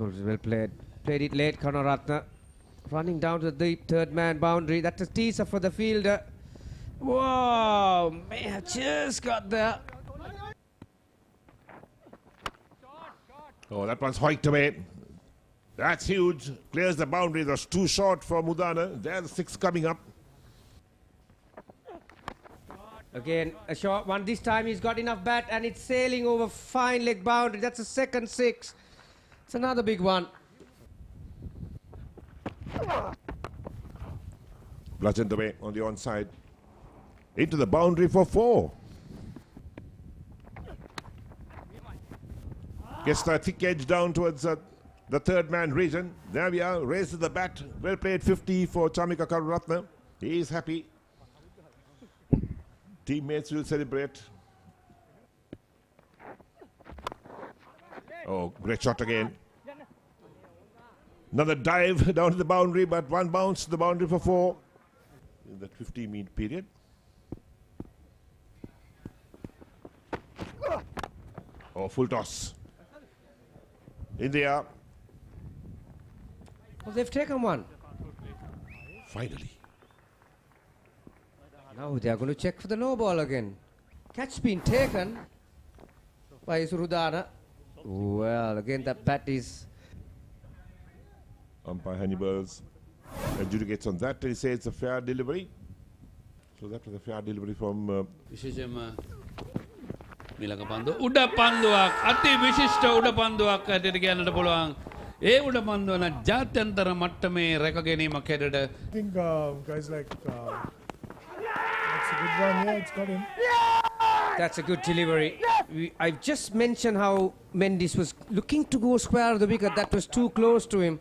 was well played. Played it late, Karunaratne. Running down to the deep third man boundary. That's a teaser for the fielder. Whoa! May have just got there. Oh, that one's hiked away. That's huge. Clears the boundary. That's too short for Mudana. There's the six coming up. Again, a short one. This time he's got enough bat and it's sailing over fine leg boundary. That's a second six. It's another big one. Bludgeoned away on the onside. Into the boundary for four. Gets the thick edge down towards uh, the third man region. There we are. Raises the bat. Well played 50 for Chamika Karunaratne. He is happy. Teammates will celebrate. Oh, great shot again. Another dive down to the boundary, but one bounce to the boundary for four in that 15 minute period. Oh, full toss. In the air. Oh, they've taken one. Finally. Now they are going to check for the no ball again. Catch been taken by Surudana. Well, again that bat is Umpire Hannibal's adjudicates on that. He says it's a fair delivery. So that was a fair delivery from uh, විශේෂයෙන්ම මිලක පන්දු උඩ පන්දුවක් අති විශිෂ්ට උඩ පන්දුවක් ඇයට කියන්නට පුළුවන්. ඒ උඩ පන්දුවන ජාත්‍යන්තර මට්ටමේ රැකගැනීමක් හැඩට I think uh, guys like uh, that's a good one. Yeah, it's got him. That's a good delivery. We, I've just mentioned how Mendes was looking to go square of the wicket. That was too close to him.